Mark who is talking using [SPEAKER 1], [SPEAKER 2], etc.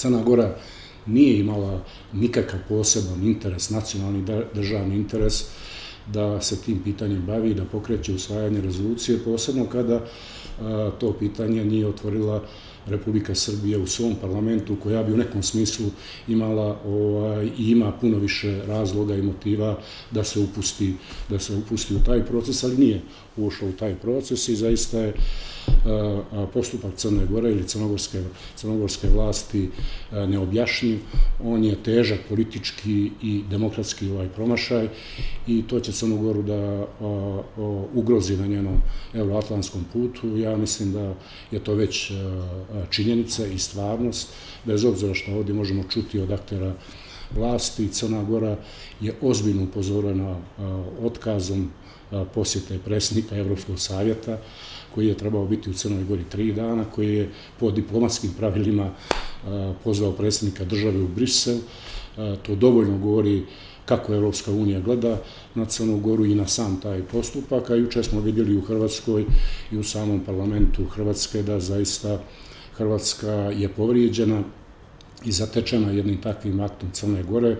[SPEAKER 1] Crna Gora nije imala nikakav poseban interes, nacionalni državni interes, da se tim pitanjem bavi, da pokreće usvajanje rezolucije, posebno kada to pitanje nije otvorila Republika Srbije u svom parlamentu, koja bi u nekom smislu imala ovaj, i ima puno više razloga i motiva da se upusti da se upusti u taj proces, ali nije ušla u taj proces i zaista je postupak Crne Gore ili crnogorske, crnogorske vlasti neobjašnjiv. On je težak politički i demokratski ovaj promašaj i to će Crnogoru da ugrozi na njenom euroatlantskom putu. Ja mislim da je to već e, činjenica i stvarnost, bez obzira što ovdje možemo čuti od aktera vlasti. Crna Gora je ozbiljno upozorena e, otkazom e, posjete predsjednika Evropskog savjeta, koji je trebao biti u Crnoj Gori tri dana, koji je po diplomatskim pravilima pozvao predsjednika države u Brisel. To dovoljno govori kako Evropska unija gleda na Crnu Goru i na sam taj postupak, a juče smo vidjeli u Hrvatskoj i u samom parlamentu Hrvatske da zaista Hrvatska je povrijeđena i zatečena jednim takvim aktom Crne Gore.